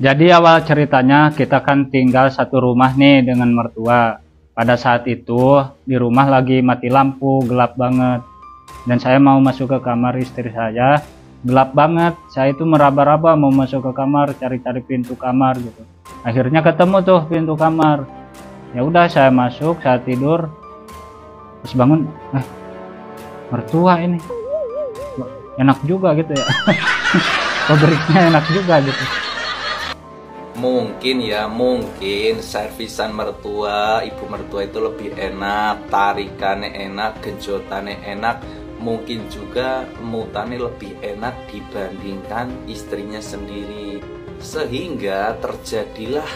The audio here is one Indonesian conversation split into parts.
Jadi awal ceritanya kita kan tinggal satu rumah nih dengan mertua. Pada saat itu di rumah lagi mati lampu, gelap banget. Dan saya mau masuk ke kamar istri saya, gelap banget. Saya itu meraba-raba mau masuk ke kamar, cari-cari pintu kamar gitu. Akhirnya ketemu tuh pintu kamar. Ya udah saya masuk, saya tidur. Terus bangun, eh mertua ini. Enak juga gitu ya. Pabriknya enak juga gitu mungkin ya mungkin servisan mertua ibu mertua itu lebih enak tarikannya enak genjotannya enak. Mungkin juga mutane lebih enak dibandingkan istrinya sendiri. Sehingga terjadilah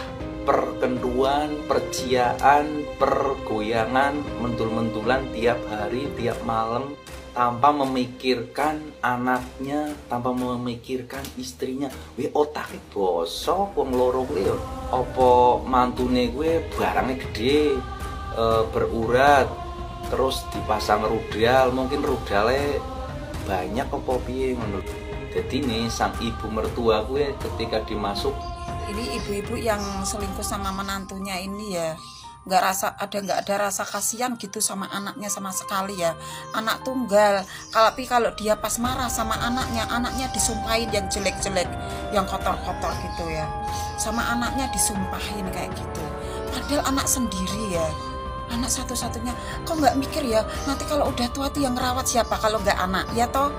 perkenduan, perciaan, pergoyangan, mentul-mentulan tiap hari, tiap malam tanpa memikirkan anaknya, tanpa memikirkan istrinya. We otak bosok wong loro kuwi. Apa mantune gue barangnya gede, e, berurat, terus dipasang rudal, mungkin rudalnya banyak apa piye ngono. Jadi nih sang ibu mertua gue ketika dimasuk ini ibu-ibu yang selingkuh sama menantunya ini ya nggak rasa ada nggak ada rasa kasihan gitu sama anaknya sama sekali ya. Anak tunggal tapi kalau dia pas marah sama anaknya anaknya disumpahin yang jelek-jelek yang kotor-kotor gitu ya. Sama anaknya disumpahin kayak gitu. Padahal anak sendiri ya anak satu-satunya. Kok nggak mikir ya nanti kalau udah tua tuh yang ngerawat siapa kalau nggak anak? Ya toh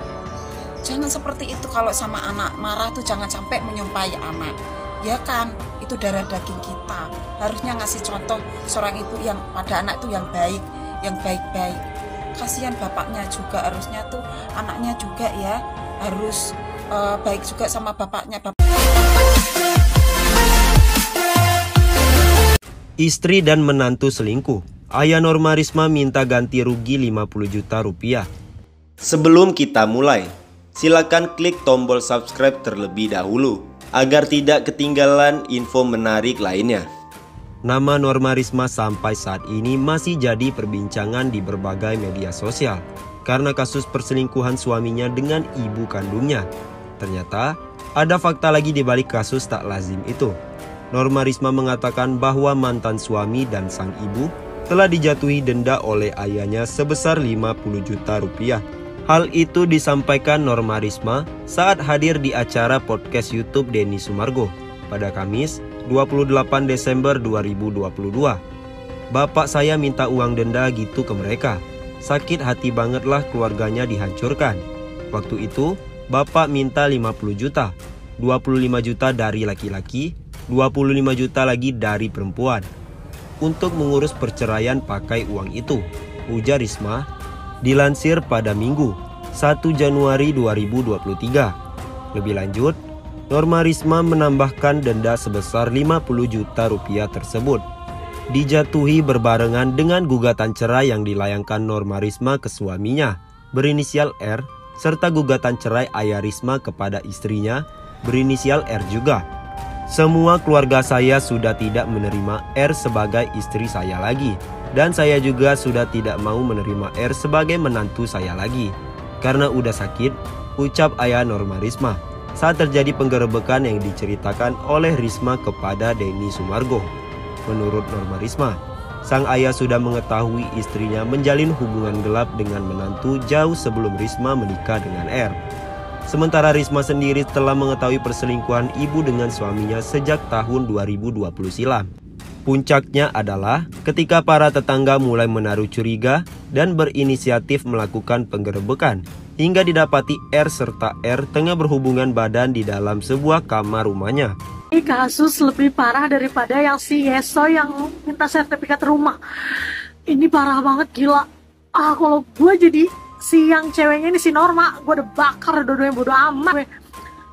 jangan seperti itu. Kalau sama anak marah tuh jangan sampai menyumpahi anak. Ya kan itu darah daging kita. Harusnya ngasih contoh seorang ibu yang pada anak itu yang baik yang baik-baik. Kasihan bapaknya juga harusnya tuh anaknya juga ya harus uh, baik juga sama bapaknya. Bapak... Istri dan menantu selingkuh. Ayah Norma Risma minta ganti rugi 50 juta rupiah. Sebelum kita mulai, silakan klik tombol subscribe terlebih dahulu agar tidak ketinggalan info menarik lainnya. Nama Norma Risma sampai saat ini masih jadi perbincangan di berbagai media sosial karena kasus perselingkuhan suaminya dengan ibu kandungnya. Ternyata ada fakta lagi di balik kasus tak lazim itu. Norma Risma mengatakan bahwa mantan suami dan sang ibu telah dijatuhi denda oleh ayahnya sebesar 50 juta rupiah Hal itu disampaikan Norma Risma saat hadir di acara podcast YouTube Denny Sumargo pada Kamis 28 Desember 2022. Bapak saya minta uang denda gitu ke mereka. Sakit hati bangetlah keluarganya dihancurkan. Waktu itu, Bapak minta 50 juta, 25 juta dari laki-laki, 25 juta lagi dari perempuan. Untuk mengurus perceraian pakai uang itu, ujar Risma dilansir pada Minggu 1 Januari 2023. Lebih lanjut, Norma Risma menambahkan denda sebesar 50 juta rupiah tersebut dijatuhi berbarengan dengan gugatan cerai yang dilayangkan Norma Risma ke suaminya berinisial R serta gugatan cerai Ayah Risma kepada istrinya berinisial R juga. Semua keluarga saya sudah tidak menerima R sebagai istri saya lagi dan saya juga sudah tidak mau menerima R sebagai menantu saya lagi. Karena udah sakit, ucap ayah Norma Risma saat terjadi penggerebekan yang diceritakan oleh Risma kepada Denny Sumargo. Menurut Norma Risma, sang ayah sudah mengetahui istrinya menjalin hubungan gelap dengan menantu jauh sebelum Risma menikah dengan R. Sementara Risma sendiri telah mengetahui perselingkuhan ibu dengan suaminya sejak tahun 2020 silam. Puncaknya adalah ketika para tetangga mulai menaruh curiga dan berinisiatif melakukan penggerebekan hingga didapati R serta R tengah berhubungan badan di dalam sebuah kamar rumahnya. Ini kasus lebih parah daripada yang si Yeso yang minta sertifikat rumah. Ini parah banget gila. Ah kalau gue jadi si yang ceweknya ini si Norma, gue udah bakar dua-duanya bodo amat.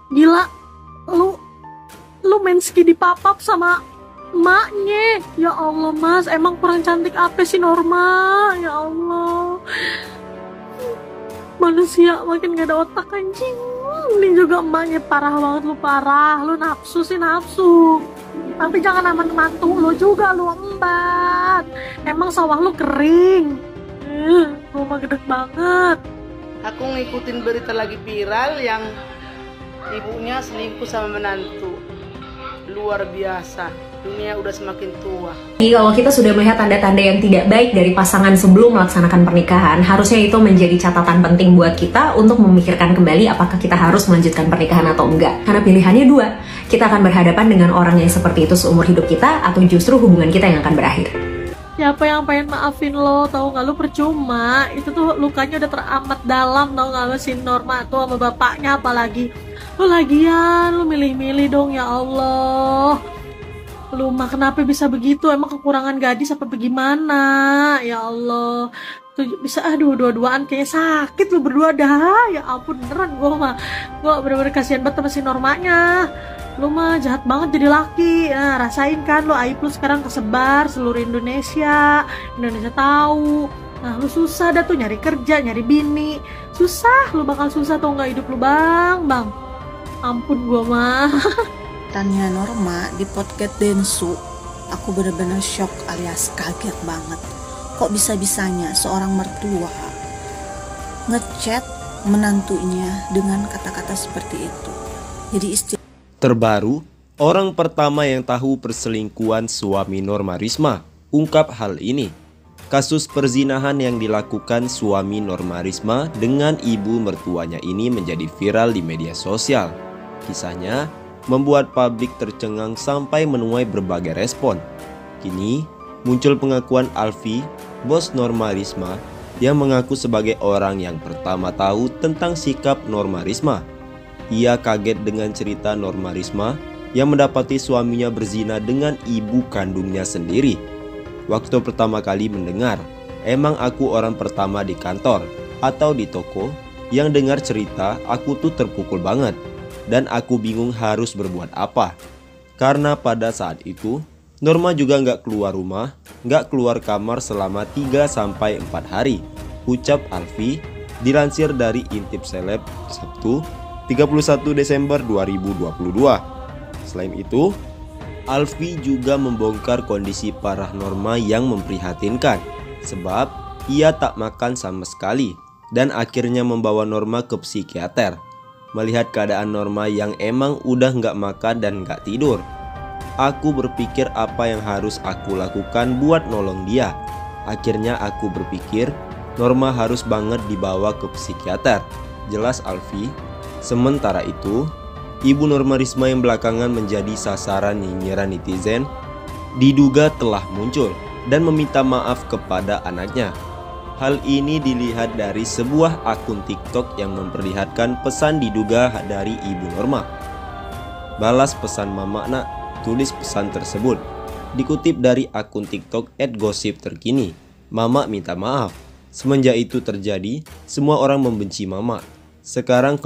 Gila, lu lu main ski di papap sama maknya ya Allah mas emang kurang cantik apa sih Norma? Ya Allah. Manusia makin gak ada otak anjing. Ini juga emaknya parah banget lu parah. Lu nafsu sih nafsu. Tapi jangan aman mantu lu juga lu embat emang sawah lu kering. Eh, rumah gede banget. Aku ngikutin berita lagi viral yang ibunya selingkuh sama menantu. Luar biasa. Dunia udah semakin tua. Jadi kalau kita sudah melihat tanda-tanda yang tidak baik dari pasangan sebelum melaksanakan pernikahan, harusnya itu menjadi catatan penting buat kita untuk memikirkan kembali apakah kita harus melanjutkan pernikahan atau enggak. Karena pilihannya dua, kita akan berhadapan dengan orang yang seperti itu seumur hidup kita atau justru hubungan kita yang akan berakhir. Siapa yang pengen maafin lo, tahu nggak lo percuma. Itu tuh lukanya udah teramat dalam, tahu nggak lo si Norma tuh sama bapaknya apalagi. Lo lagian, lo milih-milih dong ya Allah. Lu mah kenapa bisa begitu? Emang kekurangan gadis apa bagaimana? Ya Allah. Tuh bisa aduh dua-duaan kayak sakit lu berdua dah. Ya ampun beneran gua mah. Gua bener-bener kasihan banget sama si Normanya. Lu mah jahat banget jadi laki. Nah, rasain kan lu aib lu sekarang kesebar seluruh Indonesia. Indonesia tahu. Nah, lu susah dah tuh nyari kerja, nyari bini. Susah, lu bakal susah tuh nggak hidup lu, Bang. Bang. Ampun gua mah. Tanya Norma di podcast Densu, aku benar-benar shock alias kaget banget. Kok bisa-bisanya seorang mertua ngechat menantunya dengan kata-kata seperti itu. Jadi istri Terbaru, orang pertama yang tahu perselingkuhan suami Norma Risma ungkap hal ini. Kasus perzinahan yang dilakukan suami Norma Risma dengan ibu mertuanya ini menjadi viral di media sosial. Kisahnya membuat publik tercengang sampai menuai berbagai respon. Kini, muncul pengakuan Alfi, bos Norma Risma, yang mengaku sebagai orang yang pertama tahu tentang sikap Norma Risma. Ia kaget dengan cerita Norma Risma yang mendapati suaminya berzina dengan ibu kandungnya sendiri. Waktu pertama kali mendengar, emang aku orang pertama di kantor atau di toko yang dengar cerita aku tuh terpukul banget dan aku bingung harus berbuat apa. Karena pada saat itu, Norma juga nggak keluar rumah, nggak keluar kamar selama 3-4 hari. Ucap Alfi dilansir dari Intip Seleb Sabtu 31 Desember 2022. Selain itu, Alfi juga membongkar kondisi parah Norma yang memprihatinkan sebab ia tak makan sama sekali dan akhirnya membawa Norma ke psikiater. Melihat keadaan Norma yang emang udah nggak makan dan nggak tidur, aku berpikir apa yang harus aku lakukan buat nolong dia. Akhirnya aku berpikir Norma harus banget dibawa ke psikiater. Jelas Alfi. Sementara itu, Ibu Norma Risma yang belakangan menjadi sasaran nyinyiran netizen diduga telah muncul dan meminta maaf kepada anaknya. Hal ini dilihat dari sebuah akun TikTok yang memperlihatkan pesan diduga dari Ibu Norma. Balas pesan mama nak, tulis pesan tersebut. Dikutip dari akun TikTok @gosip terkini, Mama minta maaf. Semenjak itu terjadi, semua orang membenci Mama. Sekarang